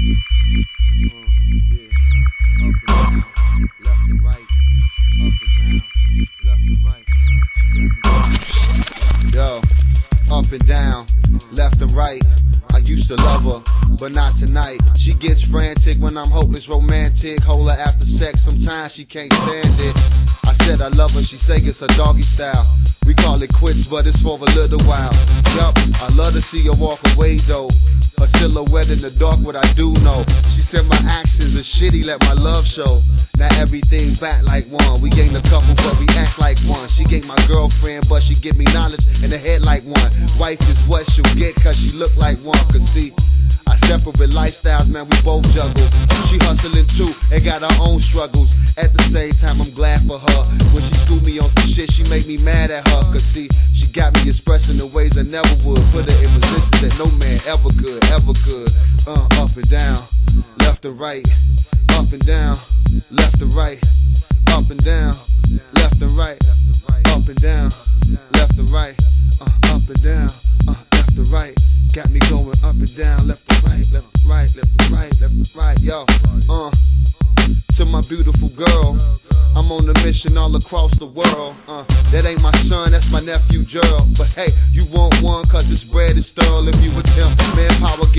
Yo, up and down, left and right. I used to love her, but not tonight. She gets frantic when I'm hopeless, romantic. Hold her after sex, sometimes she can't stand it. I said I love her, she say it's her doggy style. We call it quits, but it's for a little while. I love to see her walk away though. Her silhouette in the dark, what I do know. She said my actions are shitty, let my love show. Now everything back like one. We ain't a couple, but we act like one. She ain't my girlfriend, but she give me knowledge in the head like one. Wife is what she'll get, cause she look like one. Cause see, I separate lifestyles, man, we both juggle. She hustling too and got her own struggles. At the same time, I'm make me mad at her. Cause see, she got me expressing the ways I never would. Put her in positions that no man ever could, ever could. Uh, up and down, left and right, up and down, left and right, up and down, left and right, up and down, left and right, uh, up and down, uh, left and right. Got me going up and down, left and right, left and right, left and right, left and right, yo. Uh, to my beautiful girl. I'm on a mission all across the world. Uh, that ain't my son, that's my nephew Gerald. But hey, you want one, cause this bread is thorough. If you attempt manpower, give